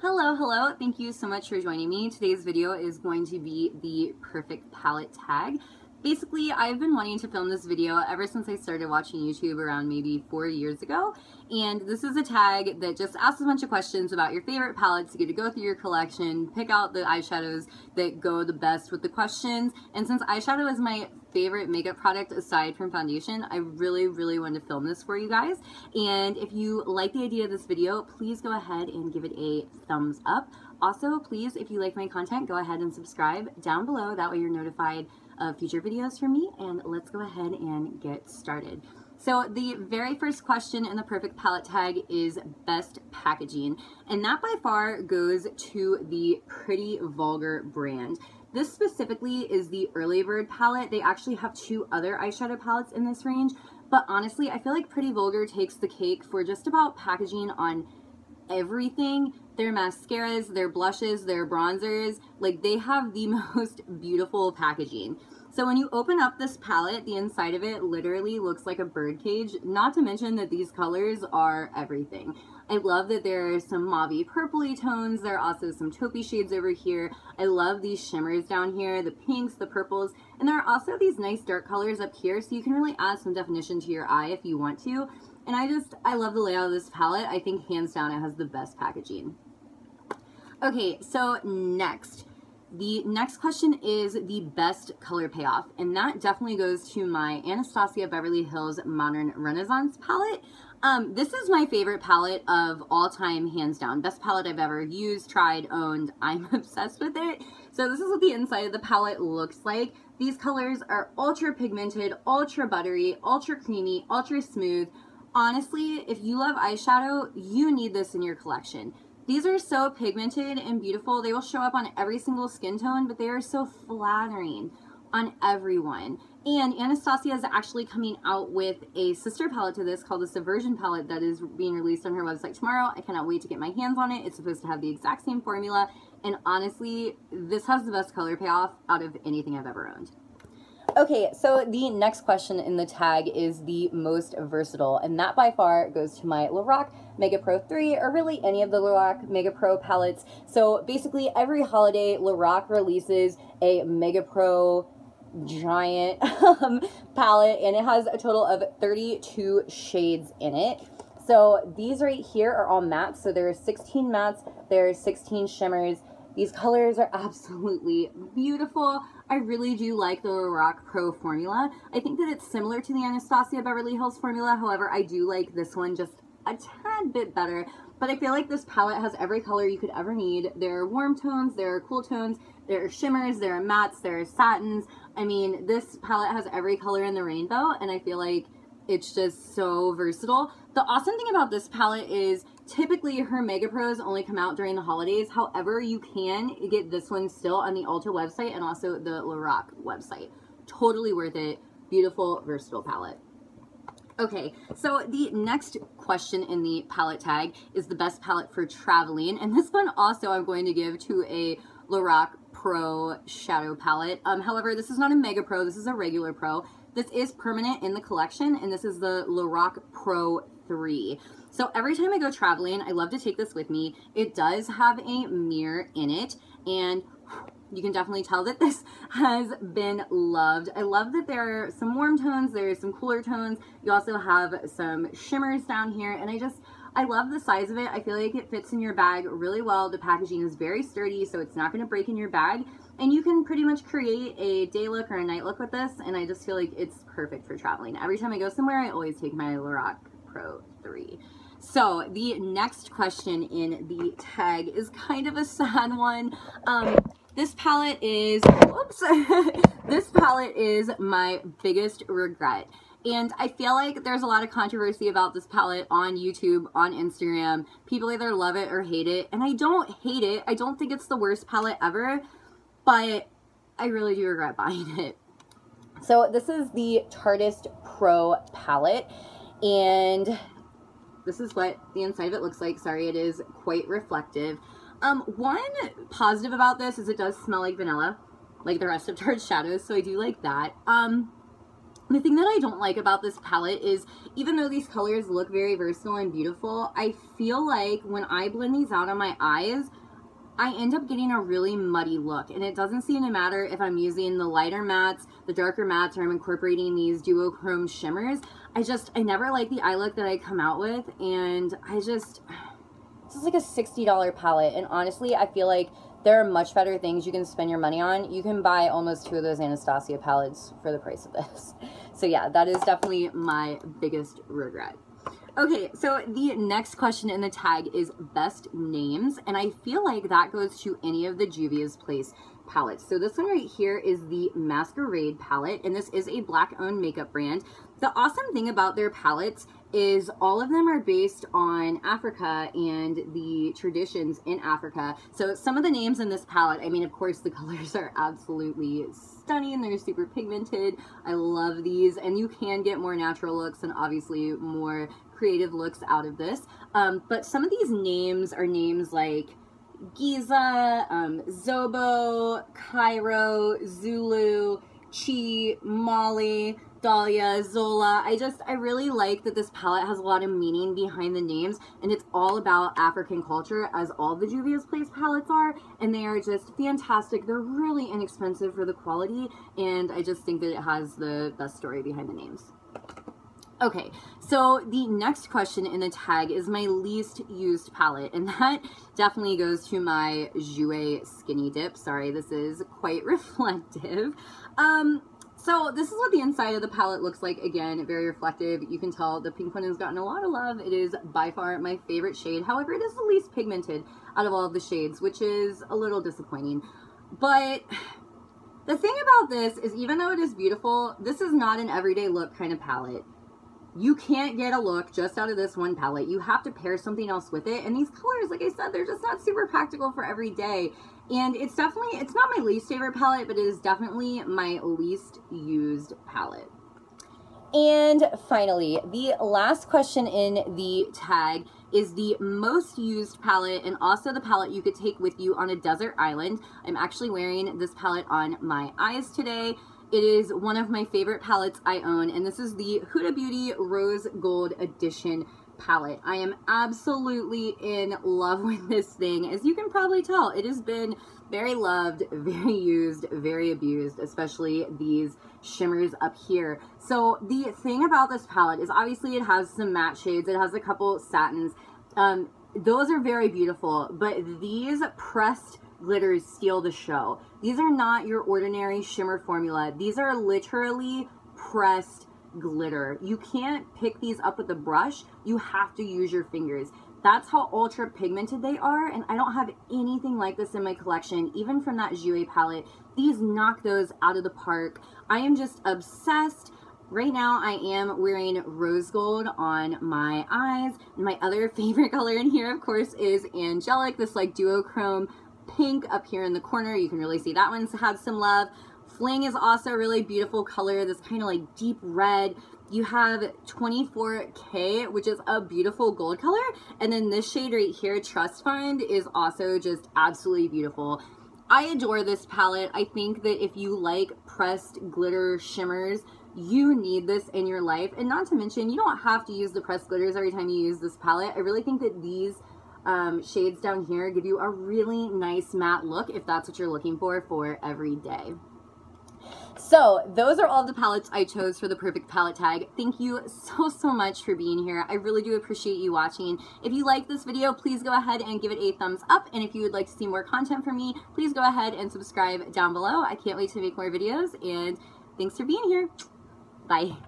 Hello, hello. Thank you so much for joining me. Today's video is going to be the perfect palette tag. Basically, I've been wanting to film this video ever since I started watching YouTube around maybe four years ago. And this is a tag that just asks a bunch of questions about your favorite palettes. You get to go through your collection, pick out the eyeshadows that go the best with the questions. And since eyeshadow is my favorite makeup product aside from foundation, I really, really wanted to film this for you guys. And if you like the idea of this video, please go ahead and give it a thumbs up. Also, please, if you like my content, go ahead and subscribe down below. That way you're notified of future videos from me. And let's go ahead and get started. So the very first question in the perfect palette tag is best packaging. And that by far goes to the Pretty Vulgar brand. This specifically is the Early Bird palette. They actually have two other eyeshadow palettes in this range. But honestly, I feel like Pretty Vulgar takes the cake for just about packaging on everything. Their mascaras, their blushes, their bronzers, like they have the most beautiful packaging. So when you open up this palette, the inside of it literally looks like a birdcage, not to mention that these colors are everything. I love that there are some mauvey purpley tones. There are also some taupey shades over here. I love these shimmers down here, the pinks, the purples, and there are also these nice dark colors up here, so you can really add some definition to your eye if you want to. And I just, I love the layout of this palette. I think hands down it has the best packaging. Okay, so next. The next question is the best color payoff, and that definitely goes to my Anastasia Beverly Hills Modern Renaissance palette. Um, this is my favorite palette of all time, hands down. Best palette I've ever used, tried, owned. I'm obsessed with it. So this is what the inside of the palette looks like. These colors are ultra pigmented, ultra buttery, ultra creamy, ultra smooth. Honestly, if you love eyeshadow, you need this in your collection. These are so pigmented and beautiful. They will show up on every single skin tone, but they are so flattering on everyone. And Anastasia is actually coming out with a sister palette to this called the Subversion palette that is being released on her website tomorrow. I cannot wait to get my hands on it. It's supposed to have the exact same formula. And honestly, this has the best color payoff out of anything I've ever owned. Okay, so the next question in the tag is the most versatile, and that by far goes to my Lorac Mega Pro 3, or really any of the Lorac Mega Pro palettes. So basically, every holiday, Lorac releases a Mega Pro giant um, palette, and it has a total of 32 shades in it. So these right here are all mattes, so there's 16 mattes, there's 16 shimmers, these colors are absolutely beautiful. I really do like the Lorac Pro formula. I think that it's similar to the Anastasia Beverly Hills formula. However, I do like this one just a tad bit better. But I feel like this palette has every color you could ever need. There are warm tones, there are cool tones, there are shimmers, there are mattes, there are satins. I mean, this palette has every color in the rainbow, and I feel like it's just so versatile. The awesome thing about this palette is typically her Mega Pros only come out during the holidays. However, you can get this one still on the Ulta website and also the Lorac website. Totally worth it. Beautiful, versatile palette. Okay, so the next question in the palette tag is the best palette for traveling. And this one also I'm going to give to a Lorac Pro Shadow Palette. Um, however, this is not a Mega Pro, this is a regular Pro. This is permanent in the collection, and this is the Lorac Pro 3. So every time I go traveling, I love to take this with me. It does have a mirror in it, and you can definitely tell that this has been loved. I love that there are some warm tones, there's some cooler tones. You also have some shimmers down here, and I just, I love the size of it. I feel like it fits in your bag really well. The packaging is very sturdy, so it's not going to break in your bag. And you can pretty much create a day look or a night look with this, and I just feel like it's perfect for traveling. Every time I go somewhere, I always take my Lorac Pro 3. So the next question in the tag is kind of a sad one. Um, this palette is, whoops, this palette is my biggest regret. And I feel like there's a lot of controversy about this palette on YouTube, on Instagram. People either love it or hate it. And I don't hate it. I don't think it's the worst palette ever but I really do regret buying it. So this is the Tarteist Pro palette, and this is what the inside of it looks like. Sorry, it is quite reflective. Um, one positive about this is it does smell like vanilla, like the rest of Tarte Shadows, so I do like that. Um, The thing that I don't like about this palette is even though these colors look very versatile and beautiful, I feel like when I blend these out on my eyes, I end up getting a really muddy look. And it doesn't seem to matter if I'm using the lighter mattes, the darker mattes, or I'm incorporating these duochrome shimmers. I just, I never like the eye look that I come out with. And I just, this is like a $60 palette. And honestly I feel like there are much better things you can spend your money on. You can buy almost two of those Anastasia palettes for the price of this. So yeah, that is definitely my biggest regret. Okay, so the next question in the tag is best names, and I feel like that goes to any of the Juvia's Place palettes. So this one right here is the Masquerade palette, and this is a black-owned makeup brand. The awesome thing about their palettes is all of them are based on Africa and the traditions in Africa. So some of the names in this palette, I mean, of course, the colors are absolutely stunning. They're super pigmented. I love these. And you can get more natural looks and obviously more creative looks out of this. Um, but some of these names are names like Giza, um, Zobo, Cairo, Zulu, Chi, Molly, Dahlia, Zola. I just, I really like that this palette has a lot of meaning behind the names and it's all about African culture as all the Juvia's Place palettes are and they are just fantastic. They're really inexpensive for the quality and I just think that it has the best story behind the names. Okay, so the next question in the tag is my least used palette, and that definitely goes to my Jouer Skinny Dip. Sorry, this is quite reflective. Um, so this is what the inside of the palette looks like. Again, very reflective. You can tell the pink one has gotten a lot of love. It is by far my favorite shade. However, it is the least pigmented out of all of the shades, which is a little disappointing. But the thing about this is even though it is beautiful, this is not an everyday look kind of palette you can't get a look just out of this one palette. You have to pair something else with it. And these colors, like I said, they're just not super practical for every day. And it's definitely, it's not my least favorite palette, but it is definitely my least used palette. And finally, the last question in the tag is the most used palette and also the palette you could take with you on a desert island. I'm actually wearing this palette on my eyes today. It is one of my favorite palettes I own, and this is the Huda Beauty Rose Gold Edition palette. I am absolutely in love with this thing. As you can probably tell, it has been very loved, very used, very abused, especially these shimmers up here. So the thing about this palette is obviously it has some matte shades. It has a couple satins. Um, those are very beautiful, but these pressed glitters steal the show. These are not your ordinary shimmer formula. These are literally pressed glitter. You can't pick these up with a brush. You have to use your fingers. That's how ultra pigmented they are, and I don't have anything like this in my collection, even from that Jouer palette. These knock those out of the park. I am just obsessed. Right now, I am wearing rose gold on my eyes. My other favorite color in here, of course, is Angelic, this like duochrome pink up here in the corner. You can really see that one's had some love. Fling is also a really beautiful color, this kind of like deep red. You have 24K, which is a beautiful gold color. And then this shade right here, Trust Fund, is also just absolutely beautiful. I adore this palette. I think that if you like pressed glitter shimmers, you need this in your life. And not to mention, you don't have to use the pressed glitters every time you use this palette. I really think that these um, shades down here give you a really nice matte look if that's what you're looking for for every day. So those are all the palettes I chose for the perfect palette tag. Thank you so, so much for being here. I really do appreciate you watching. If you like this video, please go ahead and give it a thumbs up. And if you would like to see more content from me, please go ahead and subscribe down below. I can't wait to make more videos and thanks for being here. Bye.